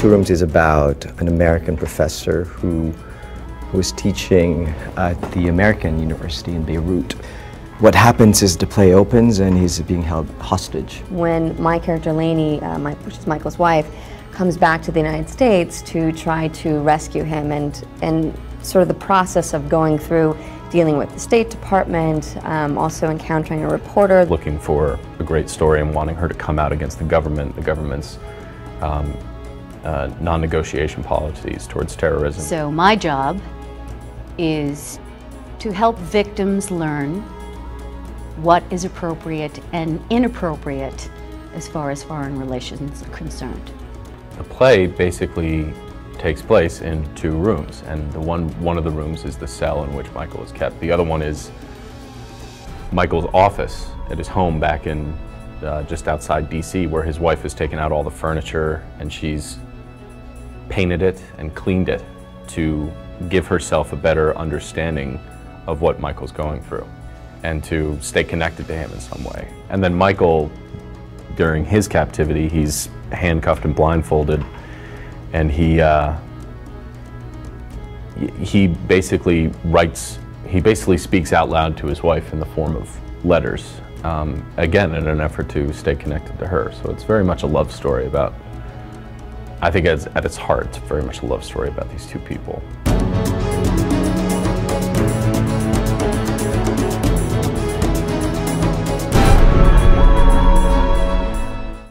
Two Rooms is about an American professor who was teaching at the American University in Beirut. What happens is the play opens and he's being held hostage. When my character Lainie, uh, my, which is Michael's wife, comes back to the United States to try to rescue him and, and sort of the process of going through dealing with the State Department, um, also encountering a reporter. Looking for a great story and wanting her to come out against the government, the government's um, uh, non-negotiation policies towards terrorism. So my job is to help victims learn what is appropriate and inappropriate as far as foreign relations are concerned. The play basically takes place in two rooms, and the one, one of the rooms is the cell in which Michael is kept. The other one is Michael's office at his home back in uh, just outside DC, where his wife has taken out all the furniture and she's painted it and cleaned it to give herself a better understanding of what Michael's going through and to stay connected to him in some way. And then Michael, during his captivity, he's handcuffed and blindfolded and he uh, he basically writes he basically speaks out loud to his wife in the form of letters um, again in an effort to stay connected to her so it's very much a love story about I think at its heart, it's very much a love story about these two people.